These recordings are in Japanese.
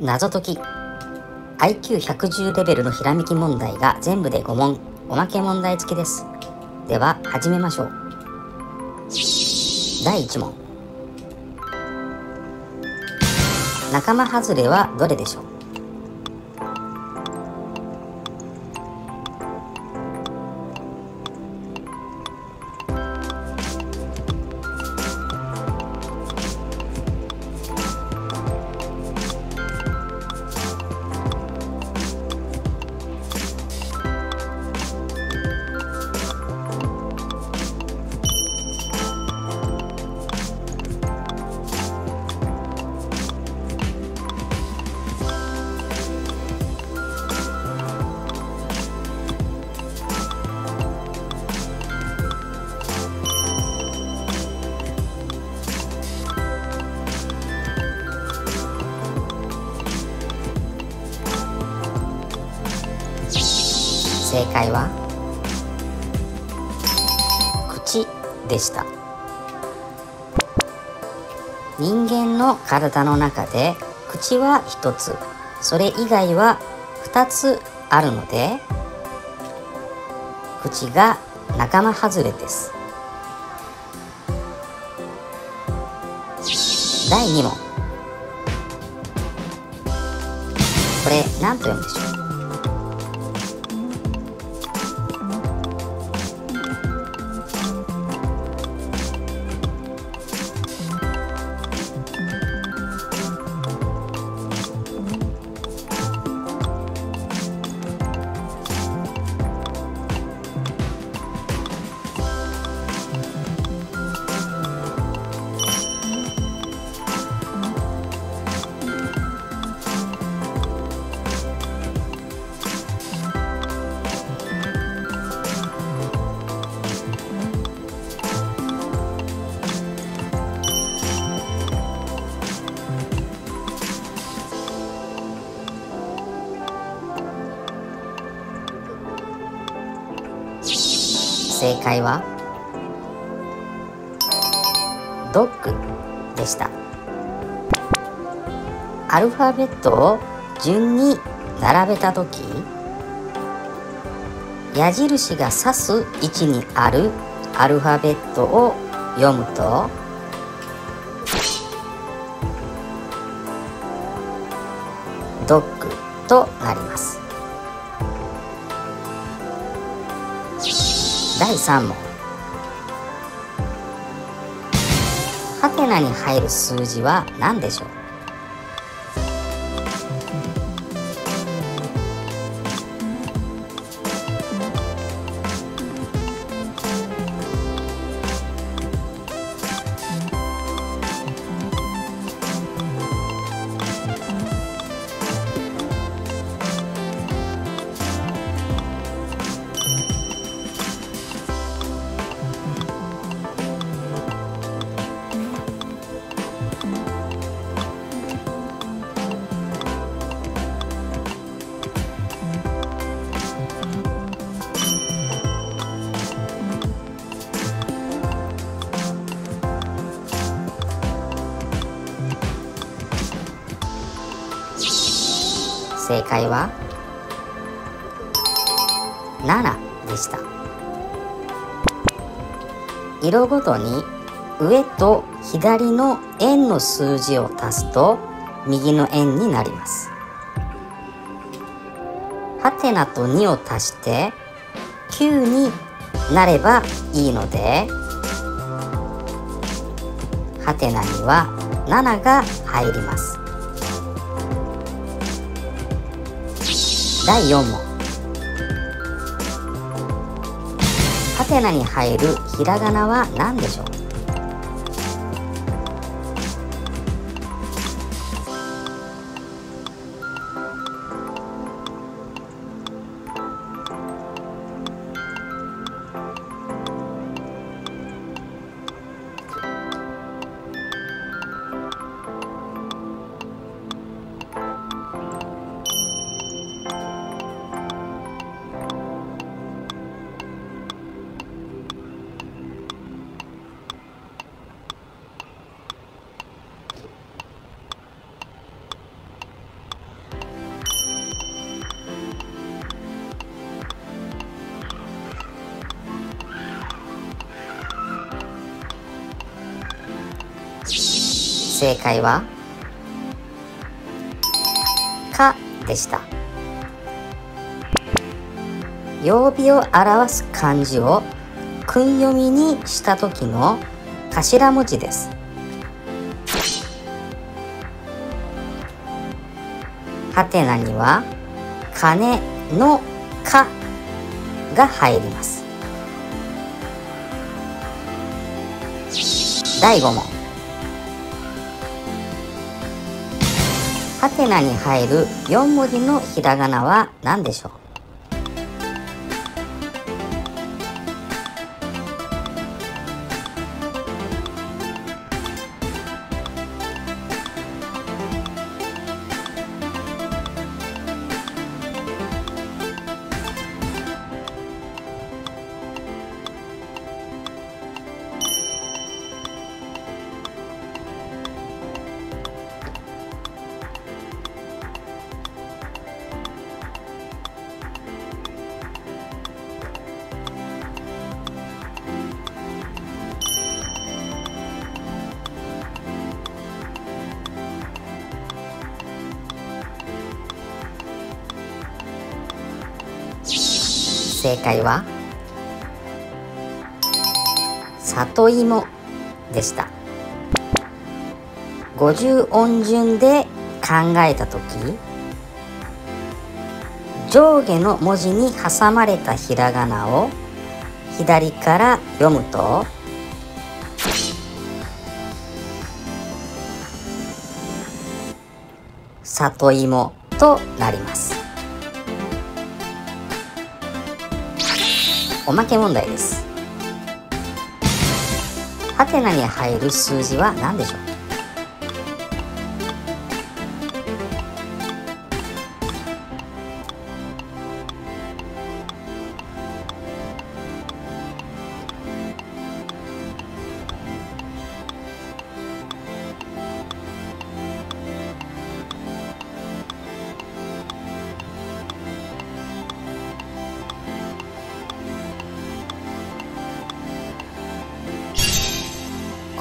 謎解き。IQ110 レベルのひらめき問題が全部で5問。おまけ問題付きです。では始めましょう。第1問。仲間外れはどれでしょう？正解は？口でした。人間の体の中で口は1つ。それ以外は2つあるので口が仲間外れです。第2問。これ何と読むでしょう？正解は？ドッグでした。アルファベットを順に並べた時矢印が指す位置にあるアルファベットを読むとドッグとなります。第3問。ハテナに入る数字は何でしょう？正解は？7でした。色ごとに上と左の円の数字を足すと右の円になります。ハテナと2を足して9になればいいのでハテナには7が入ります。第4問ハテナに入るひらがなは何でしょう？正解は「か」でした。曜日を表す漢字を訓読みにした時の頭文字です。はてなには金の「か」が入ります。第5問。ハテナに入る4文字のひらがなは何でしょう？正解は？里芋でした。50音順で考えた時上下の文字に挟まれたひらがなを左から読むと里芋となります。おまけ問題です。はてなに入る数字は何でしょう？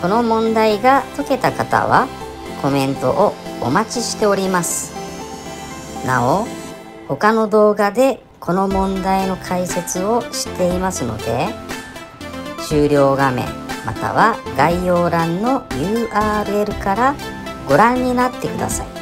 この問題が解けた方はコメントをお待ちしております。なお他の動画でこの問題の解説をしていますので終了画面または概要欄の URL からご覧になってください。